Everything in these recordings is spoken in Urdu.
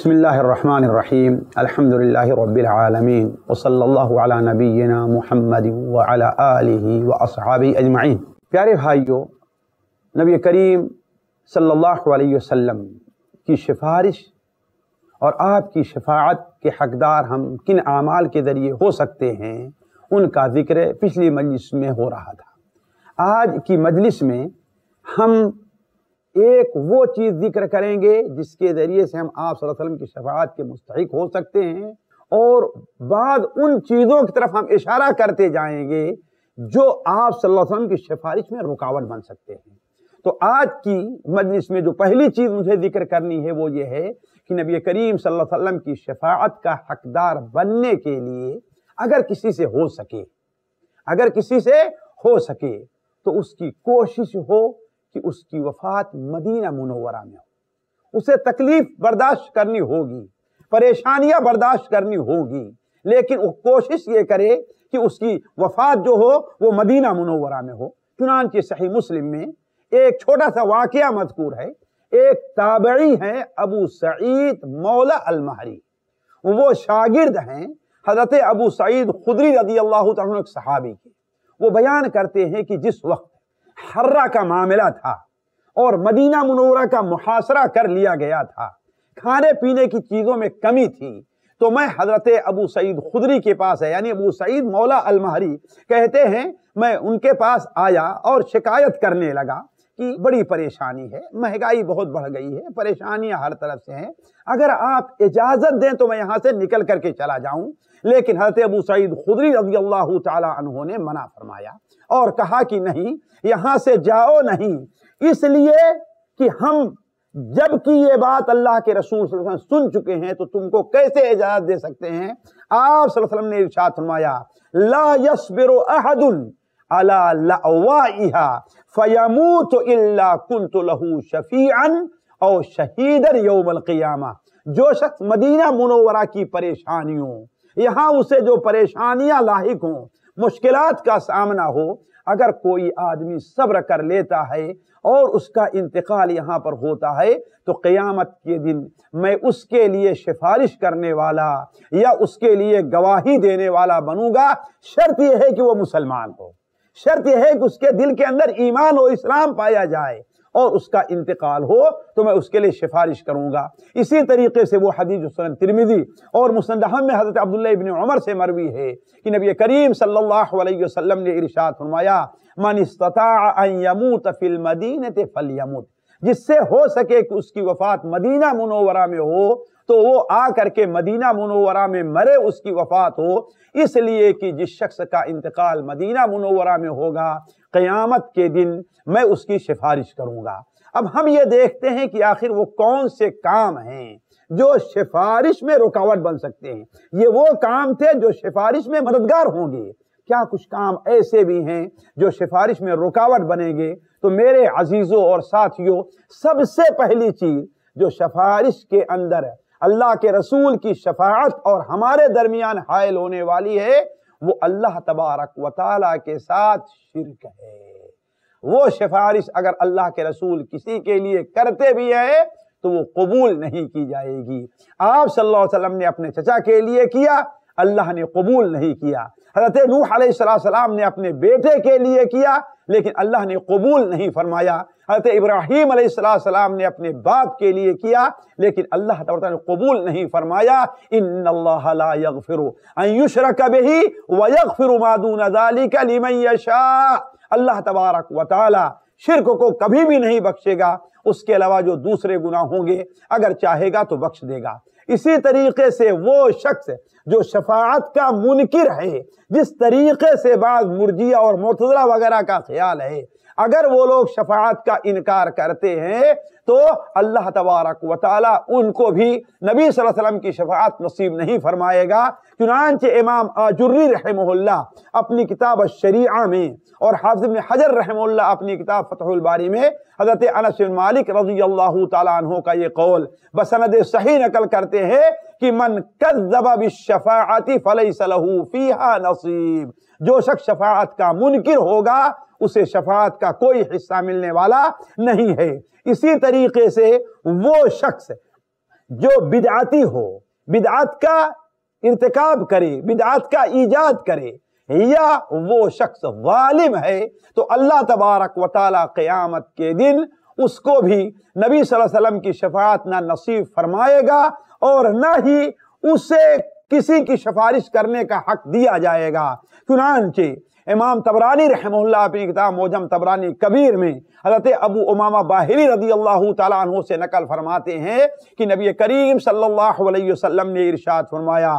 بسم اللہ الرحمن الرحیم، الحمد للہ رب العالمین، وصلی اللہ علی نبینا محمد وعلی آلہ واصحابہ اجمعین۔ پیارے بھائیو، نبی کریم صلی اللہ علیہ وسلم کی سفارش اور آپ کی شفاعت کے حقدار ہم کن اعمال کے ذریعے ہو سکتے ہیں، ان کا ذکر پچھلی مجلس میں ہو رہا تھا۔ آج کی مجلس میں ہم ایک وہ چیز ذکر کریں گے جس کے ذریعے سے ہم آپ صلی اللہ علیہ وسلم کی شفاعت کے مستحق ہو سکتے ہیں اور بعد ان چیزوں کی طرف ہم اشارہ کرتے جائیں گے جو آپ صلی اللہ علیہ وسلم کی سفارش میں رکاوٹ بن سکتے ہیں۔ تو آج کی مجلس میں جو پہلی چیز مجھے ذکر کرنی ہے وہ یہ ہے کہ نبی کریم صلی اللہ علیہ وسلم کی شفاعت کا حقدار بننے کے لیے اگر کسی سے ہو سکے، اگر کسی سے ہو سکے تو اس کی کوشش ہو کہ اس کی وفات مدینہ منورہ میں ہو۔ اسے تکلیف برداشت کرنی ہوگی، پریشانیاں برداشت کرنی ہوگی، لیکن وہ کوشش یہ کرے کہ اس کی وفات جو ہو وہ مدینہ منورہ میں ہو۔ چنانچہ صحیح مسلم میں ایک چھوٹا سا واقعہ مذکور ہے۔ ایک تابعی ہیں ابو سعید مولا المہری۔ وہ شاگرد ہیں حضرت ابو سعید خدری رضی اللہ تعالیٰ صحابی کے۔ وہ بیان کرتے ہیں کہ جس وقت حرہ کا معاملہ تھا اور مدینہ منورہ کا محاصرہ کر لیا گیا تھا۔ کھانے پینے کی چیزوں میں کمی تھی۔ تو میں حضرت ابو سعید خدری کے پاس ہے یعنی ابو سعید مولا المہری کہتے ہیں، میں ان کے پاس آیا اور شکایت کرنے لگا کہ بڑی پریشانی ہے، مہنگائی بہت بڑھ گئی ہے، پریشانیاں ہر طرف سے ہیں۔ اگر آپ اجازت دیں تو میں یہاں سے نکل کر کے چلا جاؤں۔ لیکن حضرت ابو سعید خدری رضی اللہ تعالی عنہ نے منع فرمایا اور کہا کہ نہیں، یہاں سے جاؤ نہیں۔ اس لیے کہ ہم جب کی یہ بات اللہ کے رسول صلی اللہ علیہ وسلم سن چکے ہیں تو تم کو کیسے اجازت دے سکتے ہیں؟ آپ صلی اللہ علیہ وسلم نے ارشاد فرمایا، لا يصبر احد على لأوائها فيموت الا كنت له شفيعا او شہیدا یوم القیامہ۔ جو شخص مدینہ منورہ کی پریشانیوں یہاں اسے جو پریشانیاں لاحق ہوں، مشکلات کا سامنا ہو، اگر کوئی آدمی صبر کر لیتا ہے اور اس کا انتقال یہاں پر ہوتا ہے، تو قیامت کے دن میں اس کے لیے سفارش کرنے والا یا اس کے لیے گواہی دینے والا بنوں گا۔ شرط یہ ہے کہ وہ مسلمان ہو۔ شرط یہ ہے کہ اس کے دل کے اندر ایمان و اسلام پایا جائے۔ اور اس کا انتقال ہو تو میں اس کے لیے سفارش کروں گا۔ اسی طریقے سے وہ حدیث ترمیدی اور مسندحم میں حضرت عبداللہ ابن عمر سے مروی ہے کہ نبی کریم صلی اللہ علیہ وسلم نے ارشاد فرمایا، من استطاع ان يموت فی المدینہ فلیموت جس سے ہو سکے کہ اس کی وفات مدینہ منورہ میں ہو، تو وہ آ کر کے مدینہ منورہ میں مرے، اس کی وفات ہو۔ اس لیے کہ جس شخص کا انتقال مدینہ منورہ میں ہوگا قیامت کے دن میں اس کی سفارش کروں گا۔ اب ہم یہ دیکھتے ہیں کہ آخر وہ کون سے کام ہیں جو سفارش میں رکاوٹ بن سکتے ہیں۔ یہ وہ کام تھے جو سفارش میں مددگار ہوں گے۔ کیا کچھ کام ایسے بھی ہیں جو سفارش میں رکاوٹ بنیں گے؟ تو میرے عزیزوں اور ساتھیوں، سب سے پہلی چیز جو سفارش کے اندر اللہ کے رسول کی شفاعت اور ہمارے درمیان حائل ہونے والی ہے وہ اللہ تبارک و تعالیٰ کے ساتھ شرک ہے۔ وہ سفارش اگر اللہ کے رسول کسی کے لیے کرتے بھی ہے تو وہ قبول نہیں کی جائے گی۔ آپ صلی اللہ علیہ وسلم نے اپنے چچا کے لیے کیا، اللہ نے قبول نہیں کیا۔ حضرت نوح علیہ السلام نے اپنے بیٹے کے لیے کیا لیکن اللہ نے قبول نہیں فرمایا۔ حضرت ابراہیم علیہ السلام نے اپنے باپ کے لیے کیا، لیکن اللہ تعالیٰ نے قبول نہیں فرمایا۔ ان اللہ لا یغفر ان یشرک بہی ویغفر ما دون ذالک لمن یشاء۔ اللہ تبارک و تعالی شرک کو کبھی بھی نہیں بخشے گا، اس کے علاوہ جو دوسرے گناہ ہوں گے، اگر چاہے گا تو بخش دے گا۔ اسی طریقے سے وہ شخص جو شفاعت کا منکر ہے، جس طریقے سے بعض مرجیہ اور معتدلہ وغیرہ کا خیال ہے، اگر وہ لوگ شفاعت کا انکار کرتے ہیں تو اللہ تبارک و تعالی ان کو بھی نبی صلی اللہ علیہ وسلم کی شفاعت نصیب نہیں فرمائے گا۔ چنانچہ امام آجری رحمہ اللہ اپنی کتاب الشریعہ میں اور حافظ بن حجر رحمہ اللہ اپنی کتاب فتح الباری میں حضرت انس بن مالک رضی اللہ تعالیٰ عنہ کا یہ قول بسند صحیح نقل کرتے ہیں کہ من کذب بالشفاعت فلیس له فیہا نصیب۔ جو شخص شفاعت کا منکر ہوگا اسے شفاعت کا کوئی حصہ ملنے والا نہیں ہے۔ اسی طریقے سے وہ شخص جو بدعتی ہو، بدعت کا ارتکاب کرے، بدعت کا ایجاد کرے، یا وہ شخص ظالم ہے، تو اللہ تبارک و تعالی قیامت کے دن اس کو بھی نبی صلی اللہ علیہ وسلم کی شفاعت نہ نصیب فرمائے گا اور نہ ہی اسے کسی کی سفارش کرنے کا حق دیا جائے گا۔ چنانچہ امام تبرانی رحمہ اللہ اپنی کتاب موجم تبرانی کبیر میں حضرت ابو امامہ باہری رضی اللہ تعالیٰ عنہ سے نقل فرماتے ہیں کہ نبی کریم صلی اللہ علیہ وسلم نے ارشاد فرمایا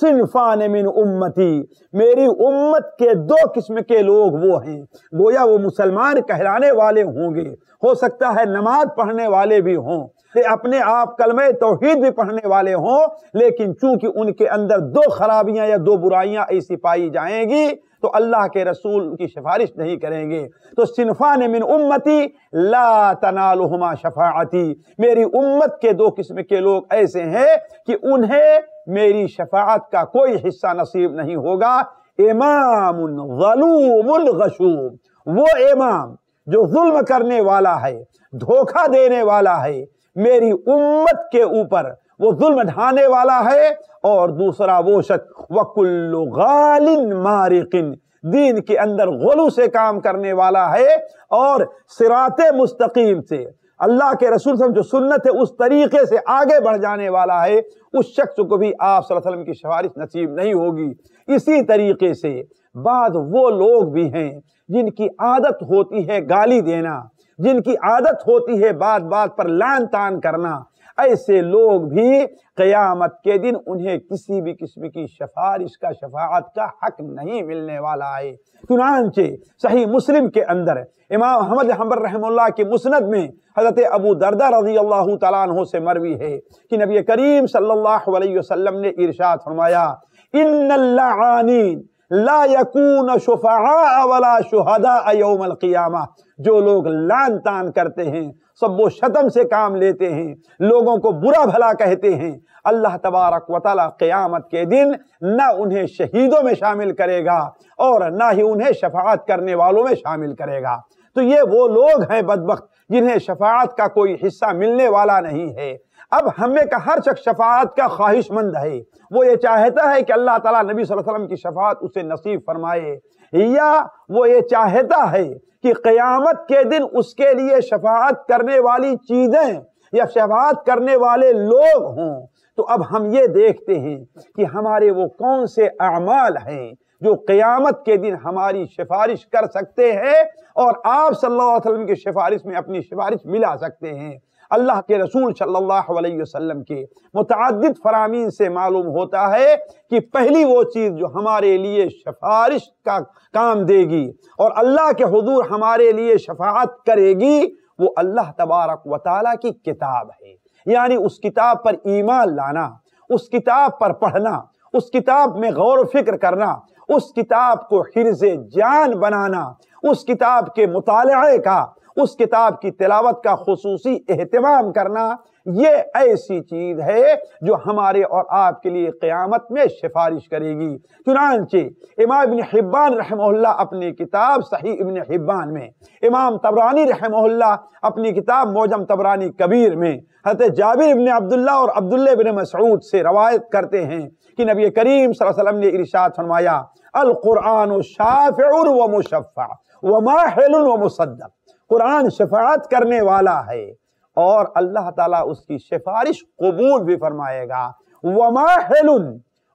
صنفان من امتی، میری امت کے دو قسم کے لوگ وہ ہیں۔ گویا وہ مسلمان کہلانے والے ہوں گے، ہو سکتا ہے نماز پڑھنے والے بھی ہوں اپنے آپ کلمہ توحید بھی پڑھنے والے ہوں، لیکن چونکہ ان کے اندر دو خرابیاں یا دو برائیاں ایسی پائی جائیں گی، تو اللہ کے رسول کی سفارش نہیں کریں گے۔ تو صنفان من امتی، لا تنالہما شفاعتی۔ میری امت کے دو قسم کے لوگ ایسے ہیں کہ انہیں میری شفاعت کا کوئی حصہ نصیب نہیں ہوگا۔ امام ظلوم الغشوم۔ وہ امام جو ظلم کرنے والا ہے، دھوکہ دینے والا ہے، میری امت کے اوپر وہ ظلم ڈھانے والا ہے۔ اور دوسرا وہ شخص وکل غال مارقن دین کے اندر غلو سے کام کرنے والا ہے اور سرات مستقیم سے اللہ کے رسول صلی اللہ علیہ وسلم جو سنت ہے، اس طریقے سے آگے بڑھ جانے والا ہے، اس شخص کو بھی آپ صلی اللہ علیہ وسلم کی سفارش نصیب نہیں ہوگی۔ اسی طریقے سے بعض وہ لوگ بھی ہیں جن کی عادت ہوتی ہے گالی دینا، جن کی عادت ہوتی ہے بات بات پر لان تان کرنا۔ ایسے لوگ بھی قیامت کے دن انہیں کسی بھی قسم کی سفارش کا، شفاعت کا حق نہیں ملنے والا ہے۔ چنانچہ صحیح مسلم کے اندر امام محمد حمبر رحم اللہ کے مسند میں حضرت ابو دردہ رضی اللہ تعالیٰ عنہ سے مروی ہے کہ نبی کریم صلی اللہ علیہ وسلم نے ارشاد فرمایا، ان اللعانین لا یکون شفعاء ولا شہداء یوم القیامہ۔ جو لوگ لان تان کرتے ہیں، سب وہ شتم سے کام لیتے ہیں، لوگوں کو برا بھلا کہتے ہیں، اللہ تبارک و تعالی قیامت کے دن نہ انہیں شہیدوں میں شامل کرے گا اور نہ ہی انہیں شفاعت کرنے والوں میں شامل کرے گا۔ تو یہ وہ لوگ ہیں بدبخت جنہیں شفاعت کا کوئی حصہ ملنے والا نہیں ہے۔ اب ہمیں کا ہر شخص شفاعت کا خواہش مند ہے۔ وہ یہ چاہتا ہے کہ اللہ تعالیٰ نبی صلی اللہ علیہ وسلم کی شفاعت اسے نصیب فرمائے۔ یا وہ یہ چاہتا ہے کہ قیامت کے دن اس کے لیے شفاعت کرنے والی چیزیں یا شفاعت کرنے والے لوگ ہوں۔ تو اب ہم یہ دیکھتے ہیں کہ ہمارے وہ کون سے اعمال ہیں جو قیامت کے دن ہماری سفارش کر سکتے ہیں اور آپ صلی اللہ علیہ وسلم کی سفارش میں اپنی سفارش ملا سکتے ہیں۔ اللہ کے رسول صلی اللہ علیہ وسلم کے متعدد فرامین سے معلوم ہوتا ہے کہ پہلی وہ چیز جو ہمارے لیے سفارش کا کام دے گی اور اللہ کے حضور ہمارے لیے شفاعت کرے گی، وہ اللہ تبارک و تعالیٰ کی کتاب ہے۔ یعنی اس کتاب پر ایمان لانا، اس کتاب پر پڑھنا، اس کتاب میں غور و فکر کرنا، اس کتاب کو حرز جان بنانا، اس کتاب کے مطالعے کا اس کتاب کی تلاوت کا خصوصی اہتمام کرنا یہ ایسی چیز ہے جو ہمارے اور آپ کے لیے قیامت میں سفارش کرے گی۔ چنانچہ امام ابن حبان رحمہ اللہ اپنی کتاب صحیح ابن حبان میں، امام تبرانی رحمہ اللہ اپنی کتاب موجم تبرانی کبیر میں، حضرت جابر ابن عبداللہ اور عبداللہ ابن مسعود سے روایت کرتے ہیں کہ نبی کریم صلی اللہ علیہ وسلم نے ارشاد فرمایا، القرآن شافع و مشفع و ماحل و مصدق۔ قرآن شفاعت کرنے والا ہے اور اللہ تعالیٰ اس کی سفارش قبول بھی فرمائے گا۔ وماحل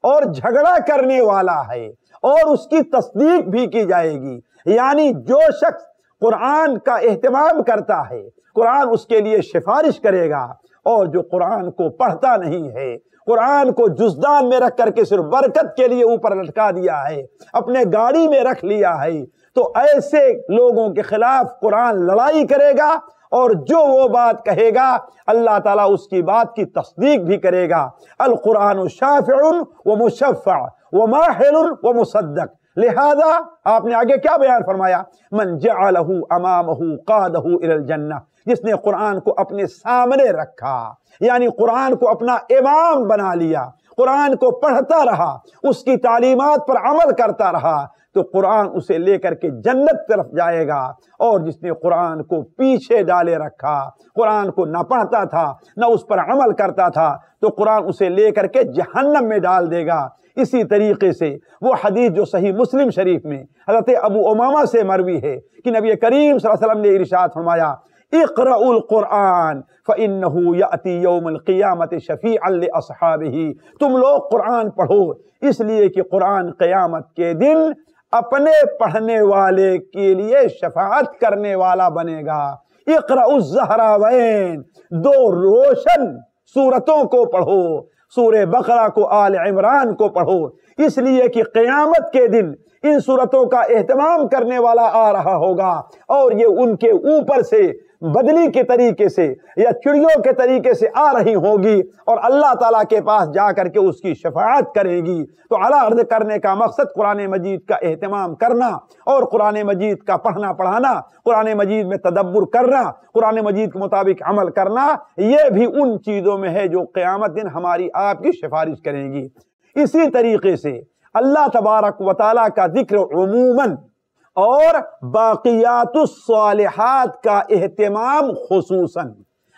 اور جھگڑا کرنے والا ہے اور اس کی تصدیق بھی کی جائے گی۔ یعنی جو شخص قرآن کا اہتمام کرتا ہے، قرآن اس کے لیے سفارش کرے گا اور جو قرآن کو پڑھتا نہیں ہے قرآن کو جزدان میں رکھ کر کے صرف برکت کے لیے اوپر لٹکا دیا ہے، اپنے گاڑی میں رکھ لیا ہے۔ تو ایسے لوگوں کے خلاف قرآن لڑائی کرے گا اور جو وہ بات کہے گا، اللہ تعالیٰ اس کی بات کی تصدیق بھی کرے گا۔ القرآن شافع و مشفع و ماحل و مصدق۔ لہذا آپ نے آگے کیا بیان فرمایا؟ من جعلہ امامہ قادہ الى الجنہ۔ جس نے قرآن کو اپنے سامنے رکھا یعنی قرآن کو اپنا امام بنا لیا، قرآن کو پڑھتا رہا، اس کی تعلیمات پر عمل کرتا رہا، تو قرآن اسے لے کر کے جنت طرف جائے گا۔ اور جس نے قرآن کو پیچھے ڈالے رکھا، قرآن کو نہ پڑھتا تھا، نہ اس پر عمل کرتا تھا، تو قرآن اسے لے کر کے جہنم میں ڈال دے گا۔ اسی طریقے سے وہ حدیث جو صحیح مسلم شریف میں حضرت ابو اماما سے مروی ہے، کہ نبی کریم صلی اللہ علیہ وسلم نے ارشاد فرمایا اقرأ القرآن، فإنه يأتي يوم القیامت شفیعا لأصحابه۔ تم لوگ قرآن پڑھو، اس لیے کہ قرآن قیامت کے دن اپنے پڑھنے والے کے لیے شفاعت کرنے والا بنے گا۔ اقرأ الزہراوین دو روشن سورتوں کو پڑھو۔ سورہ بقرہ کو آل عمران کو پڑھو۔ اس لیے کہ قیامت کے دن ان صورتوں کا اہتمام کرنے والا آ رہا ہوگا اور یہ ان کے اوپر سے بدلی کے طریقے سے یا چڑیوں کے طریقے سے آ رہی ہوگی اور اللہ تعالیٰ کے پاس جا کر کے اس کی شفاعت کرے گی، تو عرض کرنے کا مقصد قرآن مجید کا اہتمام کرنا اور قرآن مجید کا پڑھنا پڑھانا، قرآن مجید میں تدبر کرنا، قرآن مجید کے مطابق عمل کرنا، یہ بھی ان چیزوں میں ہے جو قیامت دن ہماری آپ کی سفارش کرے گی۔ اسی طریقے سے اللہ تبارک و تعالیٰ کا ذکر عموماً اور باقیات الصالحات کا اہتمام خصوصاً۔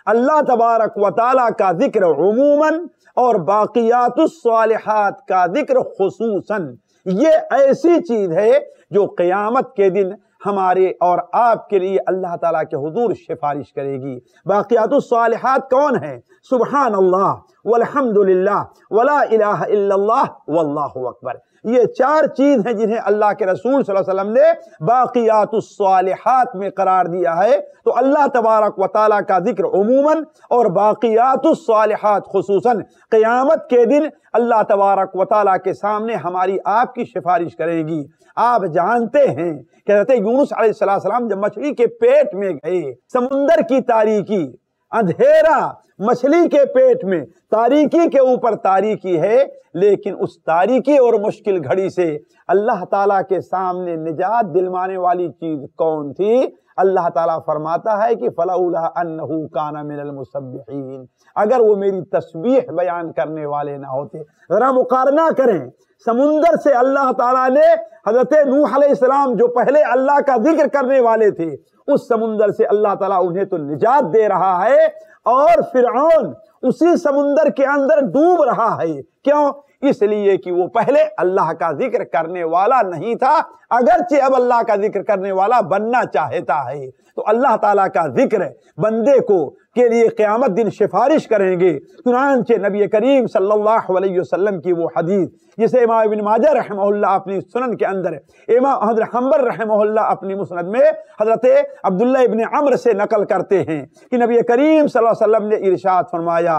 اللہ تبارک و تعالیٰ کا ذکر عموماً اور باقیات الصالحات کا ذکر خصوصاً۔ یہ ایسی چیز ہے جو قیامت کے دن ہمارے اور آپ کے لیے اللہ تعالیٰ کے حضور سفارش کرے گی۔ باقیات الصالحات کون ہے سبحان اللہ والحمد للہ ولا الہ الا اللہ واللہ اکبر۔ یہ چار چیز ہیں جنہیں اللہ کے رسول صلی اللہ علیہ وسلم نے باقیات الصالحات میں قرار دیا ہے۔ تو اللہ تبارک و تعالیٰ کا ذکر عموماً اور باقیات الصالحات خصوصاً قیامت کے دن اللہ تبارک و تعالیٰ کے سامنے ہماری آپ کی سفارش کرے گی۔ آپ جانتے ہیں کہ حضرت یونس علیہ السلام جب مچھلی کے پیٹ میں گئے، سمندر کی تاریکی، اندھیرا مچھلی کے پیٹ میں، تاریکی کے اوپر تاریکی ہے، لیکن اس تاریکی اور مشکل گھڑی سے اللہ تعالیٰ کے سامنے نجات دلوانے والی چیز کون تھی؟ اللہ تعالیٰ فرماتا ہے کہ من المصبحین اگر وہ میری تسبیح بیان کرنے والے نہ ہوتے، ذرا مقارنہ کریں۔ سمندر سے اللہ تعالیٰ نے حضرت نوح علیہ السلام جو پہلے اللہ کا ذکر کرنے والے تھے، اس سمندر سے اللہ تعالیٰ انہیں تو نجات دے رہا ہے اور فرعون اسی سمندر کے اندر ڈوب رہا ہے۔ کیوں؟ اس لیے کہ وہ پہلے اللہ کا ذکر کرنے والا نہیں تھا، اگرچہ اب اللہ کا ذکر کرنے والا بننا چاہتا ہے۔ تو اللہ تعالیٰ کا ذکر بندے کو کے لیے قیامت دن سفارش کریں گے۔ چنانچہ نبی کریم صلی اللہ علیہ وسلم کی وہ حدیث، جسے امام ابن ماجہ رحمہ اللہ اپنی سنن کے اندر، امام حضرت حنبر رحمہ اللہ اپنی مسند میں حضرت عبداللہ ابن عمر سے نقل کرتے ہیں کہ نبی کریم صلی اللہ علیہ وسلم نے ارشاد فرمایا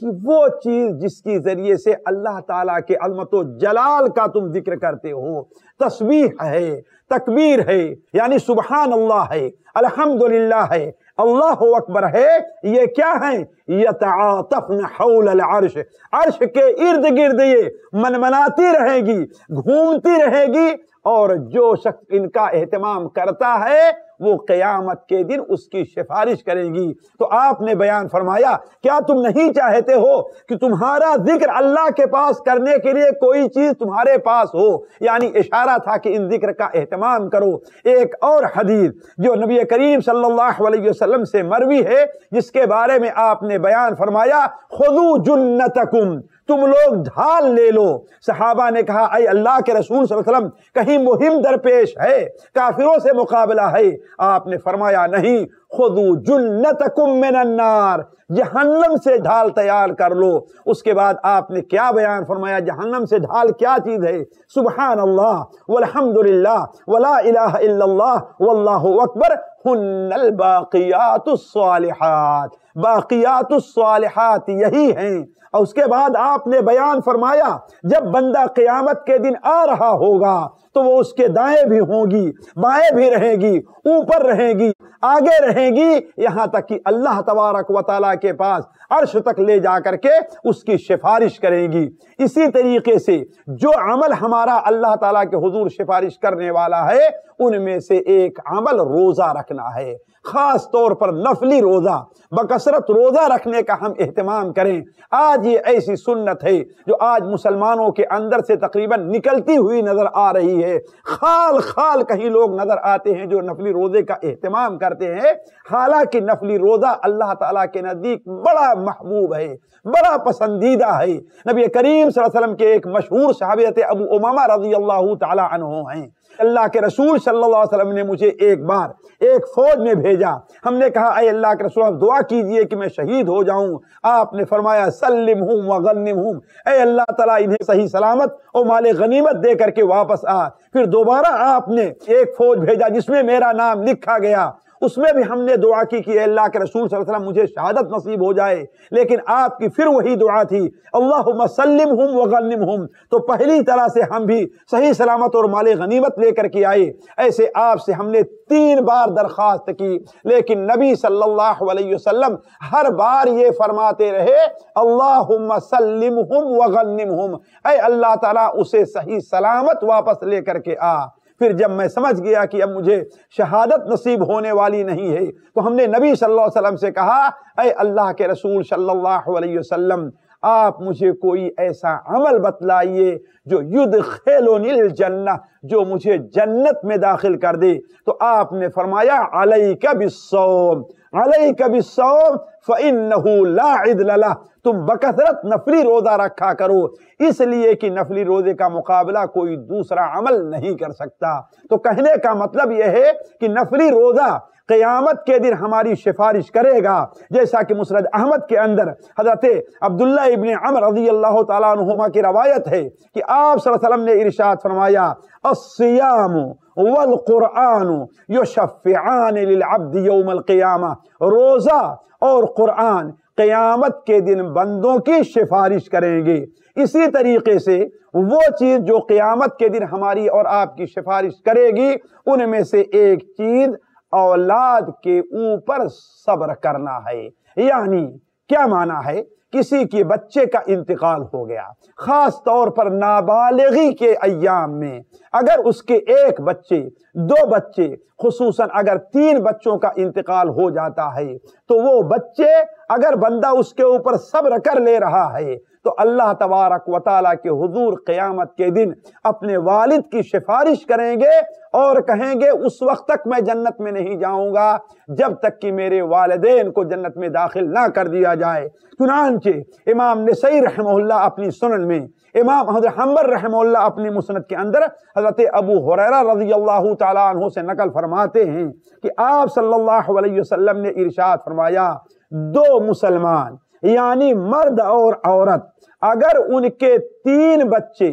کہ وہ چیز جس کی ذریعے سے اللہ تعالیٰ کے علمت و جلال کا تم ذکر کرتے ہو، تسبیح ہے، تکبیر ہے یعنی سبحان اللہ ہے، الحمدللہ ہے، اللہ اکبر ہے، یہ کیا ہے؟ یتعاطفن حول العرش، عرش کے ارد گرد یہ منمناتی رہے گی، گھومتی رہے گی، اور جو شخص ان کا اہتمام کرتا ہے وہ قیامت کے دن اس کی سفارش کرے گی۔ تو آپ نے بیان فرمایا، کیا تم نہیں چاہتے ہو کہ تمہارا ذکر اللہ کے پاس کرنے کے لیے کوئی چیز تمہارے پاس ہو؟ یعنی اشارہ تھا کہ ان ذکر کا اہتمام کرو۔ ایک اور حدیث جو نبی کریم صلی اللہ علیہ وسلم سے مروی ہے، جس کے بارے میں آپ نے بیان فرمایا، خذو جنتکم۔ تم لوگ ڈھال لے لو۔ صحابہ نے کہا، اے اللہ کے رسول صلی اللہ علیہ وسلم، کہیں مہم درپیش ہے، کافروں سے مقابلہ ہے۔ آپ نے فرمایا، نہیں خودو جنتکم من النار، جہنم سے ڈھال تیار کر لو۔ اس کے بعد آپ نے کیا بیان فرمایا؟ جہنم سے ڈھال کیا چیز ہے؟ سبحان اللہ، والحمدللہ، ولا الہ الا اللہ، واللہ اکبر، ہن الباقیات الصالحات۔ باقیات الصالحات یہی ہیں۔ اور اس کے بعد آپ نے بیان فرمایا، جب بندہ قیامت کے دن آ رہا ہوگا تو وہ اس کے دائیں بھی ہوں گی، بائیں بھی رہیں گی، اوپر رہیں گی، آگے رہیں گی، یہاں تک کہ اللہ تبارک و تعالیٰ کے پاس عرش تک لے جا کر کے اس کی سفارش کرے گی۔ اسی طریقے سے جو عمل ہمارا اللہ تعالیٰ کے حضور سفارش کرنے والا ہے، ان میں سے ایک عمل روزہ رکھنا ہے۔ خاص طور پر نفلی روزہ۔ بکثرت بکثرت روزہ رکھنے کا ہم اہتمام کریں۔ آج یہ ایسی سنت ہے جو آج مسلمانوں کے اندر سے تقریباً نکلتی ہوئی نظر آ رہی ہے۔ خال خال کہیں لوگ نظر آتے ہیں جو نفلی روزے کا اہتمام کرتے ہیں۔ حالانکہ نفلی روزہ اللہ تعالیٰ کے نزدیک بڑا محبوب ہے، بڑا پسندیدہ ہے۔ نبی کریم صلی اللہ علیہ وسلم کے ایک مشہور صحابیت ابو امامہ رضی اللہ تعالیٰ عنہ ہیں۔ اللہ کے رسول صلی اللہ علیہ وسلم نے مجھے ایک بار ایک فوج میں بھیجا۔ ہم نے کہا، اے اللہ کے رسول دعا کیجیے کہ میں شہید ہو جاؤں۔ آپ نے فرمایا سلم ہوں وغنم ہوں اے اللہ تعالیٰ، انہیں صحیح سلامت اور مال غنیمت دے کر کے واپس آ۔ پھر دوبارہ آپ نے ایک فوج بھیجا جس میں میرا نام لکھا گیا۔ اس میں بھی ہم نے دعا کی کہ اللہ کے رسول صلی اللہ علیہ وسلم، مجھے شہادت نصیب ہو جائے، لیکن آپ کی پھر وہی دعا تھی، اللہم سلم ہم وغنم ہم تو پہلی طرح سے ہم بھی صحیح سلامت اور مال غنیمت لے کر کے آئے۔ ایسے آپ سے ہم نے تین بار درخواست کی، لیکن نبی صلی اللہ علیہ وسلم ہر بار یہ فرماتے رہے، اللہم سلم ہم ہم اے اللہ تعالیٰ، اسے صحیح سلامت واپس لے کر کے آ۔ پھر جب میں سمجھ گیا کہ اب مجھے شہادت نصیب ہونے والی نہیں ہے، تو ہم نے نبی صلی اللہ علیہ وسلم سے کہا، اے اللہ کے رسول صلی اللہ علیہ وسلم، آپ مجھے کوئی ایسا عمل بتلائیے جو یدخلنی الجنہ، جو مجھے جنت میں داخل کر دے۔ تو آپ نے فرمایا علیک بالصوم علیک بالصوم فإنہو لا عدل لہ۔ تم بکثرت نفلی روزہ رکھا کرو۔ اس لیے کہ نفلی روزے کا مقابلہ کوئی دوسرا عمل نہیں کر سکتا۔ تو کہنے کا مطلب یہ ہے کہ نفلی روزہ قیامت کے دن ہماری سفارش کرے گا۔ جیسا کہ مسرد احمد کے اندر حضرت عبداللہ ابن عمر رضی اللہ تعالیٰ عنہما کی روایت ہے کہ آپ صلی اللہ علیہ وسلم نے ارشاد فرمایا، الصیام والقرآن یشفعان للعبد یوم القیامہ۔ روزہ اور قرآن قیامت کے دن بندوں کی سفارش کریں گے۔ اسی طریقے سے وہ چیز جو قیامت کے دن ہماری اور آپ کی سفارش کرے گی، ان میں سے ایک چیز اولاد کے اوپر صبر کرنا ہے۔ یعنی کیا مانا ہے؟ کسی کے بچے کا انتقال ہو گیا۔ خاص طور پر نابالغی کے ایام میں۔ اگر اس کے ایک بچے، دو بچے، خصوصاً اگر تین بچوں کا انتقال ہو جاتا ہے، تو وہ بچے اگر بندہ اس کے اوپر صبر کر لے رہا ہے، تو اللہ تبارک و تعالیٰ کے حضور قیامت کے دن اپنے والد کی سفارش کریں گے اور کہیں گے، اس وقت تک میں جنت میں نہیں جاؤں گا، جب تک کہ میرے والدین کو جنت میں داخل نہ کر دیا جائے۔ چنانچہ امام نسائی رحمہ اللہ اپنی سنن میں امام حضرت حمبر رحمہ اللہ اپنے مسند کے اندر حضرت ابو حریرہ رضی اللہ تعالیٰ عنہ سے نقل فرماتے ہیں کہ آپ صلی اللہ علیہ وسلم نے ارشاد فرمایا، دو مسلمان یعنی مرد اور عورت، اگر ان کے تین بچے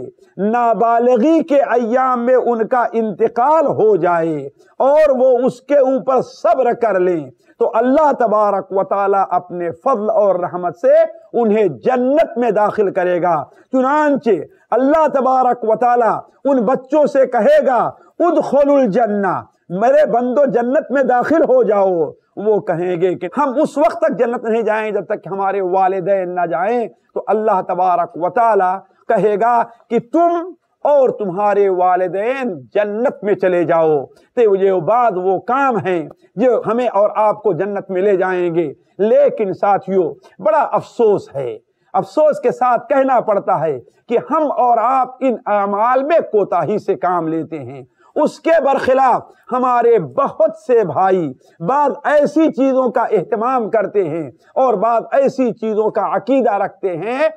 نابالغی کے ایام میں ان کا انتقال ہو جائے اور وہ اس کے اوپر صبر کر لیں، تو اللہ تبارک و تعالی اپنے فضل اور رحمت سے انہیں جنت میں داخل کرے گا۔ چنانچہ اللہ تبارک و تعالی ان بچوں سے کہے گا ادخل الجنہ، میرے بندو جنت میں داخل ہو جاؤ۔ وہ کہیں گے کہ ہم اس وقت تک جنت نہیں جائیں جب تک ہمارے والدین نہ جائیں۔ تو اللہ تبارک و تعالی کہے گا کہ تم اور تمہارے والدین جنت میں چلے جاؤ۔ تو یہ بعد وہ کام ہیں جو ہمیں اور آپ کو جنت میں لے جائیں گے۔ لیکن ساتھیوں بڑا افسوس ہے۔ افسوس کے ساتھ کہنا پڑتا ہے کہ ہم اور آپ ان اعمال میں کوتاہی سے کام لیتے ہیں۔ اس کے برخلاف ہمارے بہت سے بھائی بعض ایسی چیزوں کا اہتمام کرتے ہیں اور بعض ایسی چیزوں کا عقیدہ رکھتے ہیں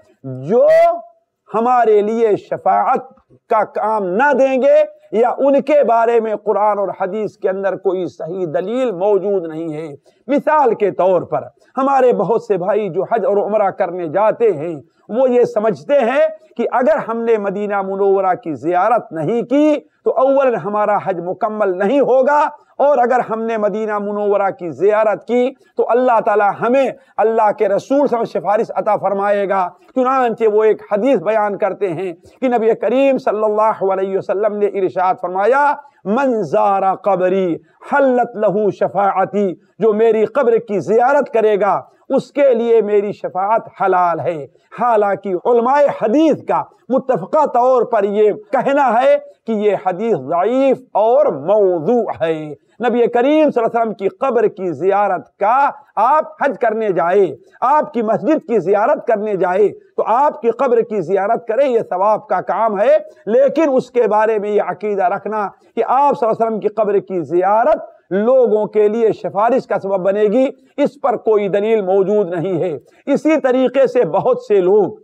جو ہمارے لیے شفاعت کا کام نہ دیں گے یا ان کے بارے میں قرآن اور حدیث کے اندر کوئی صحیح دلیل موجود نہیں ہے۔ مثال کے طور پر ہمارے بہت سے بھائی جو حج اور عمرہ کرنے جاتے ہیں، وہ یہ سمجھتے ہیں کہ اگر ہم نے مدینہ منورہ کی زیارت نہیں کی تو اول ہمارا حج مکمل نہیں ہوگا، اور اگر ہم نے مدینہ منورہ کی زیارت کی تو اللہ تعالی ہمیں اللہ کے رسول سے سفارش عطا فرمائے گا۔ چنانچہ وہ ایک حدیث بیان کرتے ہیں کہ نبی کریم صلی اللہ علیہ وسلم نے ارشاد فرمایا من قبری حلت لہو شفاعتی، جو میری قبر کی زیارت کرے گا، اس کے لیے میری شفاعت حلال ہے۔ حالانکہ علماء حدیث کا متفقہ طور پر یہ کہنا ہے کہ یہ حدیث ضعیف اور موضوع ہے۔ نبی کریم صلی اللہ علیہ وسلم کی قبر کی زیارت کا آپ حج کرنے جائے آپ کی مسجد کی زیارت کرنے جائے تو آپ کی قبر کی زیارت کرے یہ ثواب کا کام ہے۔ لیکن اس کے بارے میں یہ عقیدہ رکھنا کہ آپ صلی اللہ علیہ وسلم کی قبر کی زیارت لوگوں کے لیے سفارش کا سبب بنے گی۔ اس پر کوئی دلیل موجود نہیں ہے۔ اسی طریقے سے بہت سے لوگ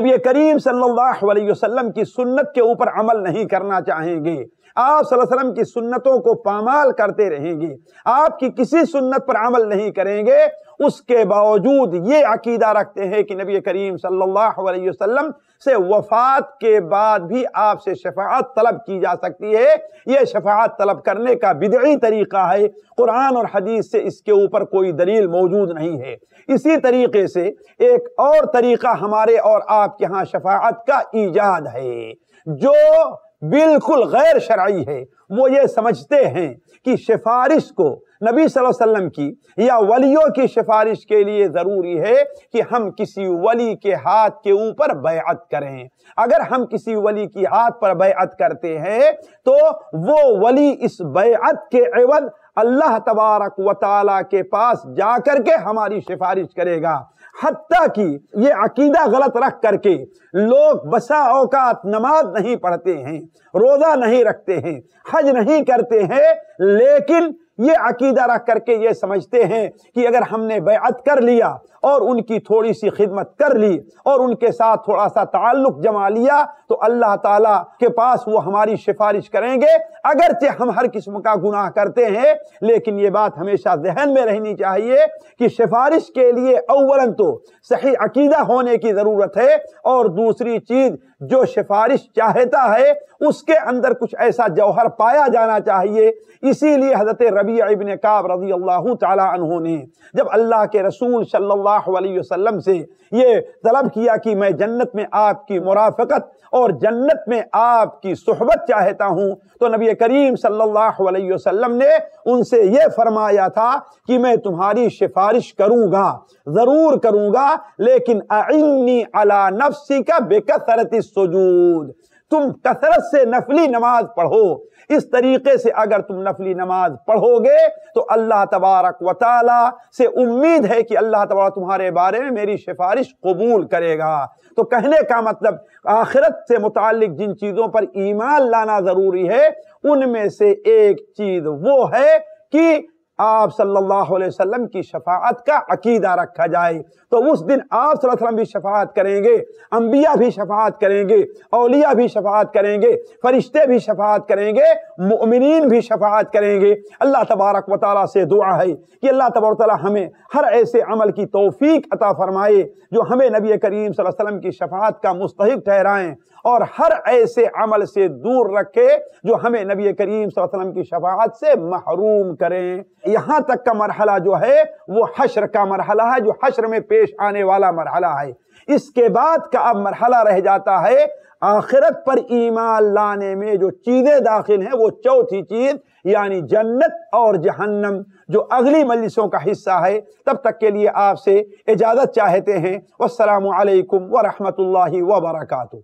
نبی کریم صلی اللہ علیہ وسلم کی سنت کے اوپر عمل نہیں کرنا چاہیں گے۔ آپ صلی اللہ علیہ وسلم کی سنتوں کو پامال کرتے رہیں گے، آپ کی کسی سنت پر عمل نہیں کریں گے، اس کے باوجود یہ عقیدہ رکھتے ہیں کہ نبی کریم صلی اللہ علیہ وسلم سے وفات کے بعد بھی آپ سے شفاعت طلب کی جا سکتی ہے۔ یہ شفاعت طلب کرنے کا بدعی طریقہ ہے۔ قرآن اور حدیث سے اس کے اوپر کوئی دلیل موجود نہیں ہے۔ اسی طریقے سے ایک اور طریقہ ہمارے اور آپ کے ہاں شفاعت کا ایجاد ہے۔ جو بالکل غیر شرعی ہے وہ یہ سمجھتے ہیں کہ سفارش کو نبی صلی اللہ علیہ وسلم کی یا ولیوں کی سفارش کے لیے ضروری ہے کہ ہم کسی ولی کے ہاتھ کے اوپر بیعت کریں۔ اگر ہم کسی ولی کی ہاتھ پر بیعت کرتے ہیں تو وہ ولی اس بیعت کے عوض اللہ تبارک و تعالی کے پاس جا کر کے ہماری سفارش کرے گا۔ حتیٰ کہ یہ عقیدہ غلط رکھ کر کے لوگ بسا اوقات نماز نہیں پڑھتے ہیں، روزہ نہیں رکھتے ہیں، حج نہیں کرتے ہیں، لیکن یہ عقیدہ رکھ کر کے یہ سمجھتے ہیں کہ اگر ہم نے بیعت کر لیا اور ان کی تھوڑی سی خدمت کر لی اور ان کے ساتھ تھوڑا سا تعلق جما لیا تو اللہ تعالیٰ کے پاس وہ ہماری سفارش کریں گے۔ اگرچہ ہم ہر قسم کا گناہ کرتے ہیں، لیکن یہ بات ہمیشہ ذہن میں رہنی چاہیے کہ سفارش کے لیے اولن تو صحیح عقیدہ ہونے کی ضرورت ہے اور دوسری چیز جو سفارش چاہتا ہے، اس کے اندر کچھ ایسا جوہر پایا جانا چاہیے۔ اسی لیے حضرت ربیع ابن کعب رضی اللہ تعالی عنہ نے جب اللہ کے رسول صلی اللہ علیہ وسلم سے یہ طلب کیا کہ میں جنت میں آپ کی مرافقت اور جنت میں آپ کی صحبت چاہتا ہوں، تو نبی کریم صلی اللہ علیہ وسلم نے ان سے یہ فرمایا تھا کہ میں تمہاری سفارش کروں گا، ضرور کروں گا، لیکن اعنی علی نفسی کا بے السجود۔ تم کثرت سے نفلی نماز پڑھو۔ اس طریقے سے اگر تم نفلی نماز پڑھو گے تو اللہ تبارک و تعالی سے امید ہے کہ اللہ تبارک تمہارے بارے میں میری سفارش قبول کرے گا۔ تو کہنے کا مطلب آخرت سے متعلق جن چیزوں پر ایمان لانا ضروری ہے، ان میں سے ایک چیز وہ ہے کہ آپ صلی اللہ علیہ وسلم کی شفاعت کا عقیدہ رکھا جائے۔ تو اس دن آپ صلی اللہ علیہ وسلم بھی شفاعت کریں گے، انبیاء بھی شفاعت کریں گے، اولیاء بھی شفاعت کریں گے، فرشتے بھی شفاعت کریں گے، مؤمنین بھی شفاعت کریں گے۔ اللہ تبارک و تعالیٰ سے دعا ہے کہ اللہ تبارک و تعالیٰ ہمیں ہر ایسے عمل کی توفیق عطا فرمائے جو ہمیں نبی کریم صلی اللہ علیہ وسلم کی شفاعت کا مستحق ٹھہرائیں اور ہر ایسے عمل سے دور رکھے جو ہمیں نبی کریم صلی اللہ علیہ وسلم کی شفاعت سے محروم کریں۔ یہاں تک کا مرحلہ جو ہے وہ حشر کا مرحلہ ہے، جو حشر میں پیش آنے والا مرحلہ ہے۔ اس کے بعد کا اب مرحلہ رہ جاتا ہے آخرت پر ایمان لانے میں جو چیزیں داخل ہیں وہ چوتھی چیز یعنی جنت اور جہنم، جو اگلی مجلسوں کا حصہ ہے۔ تب تک کے لیے آپ سے اجازت چاہتے ہیں۔ والسلام علیکم ورحمۃ اللہ وبرکاتہ۔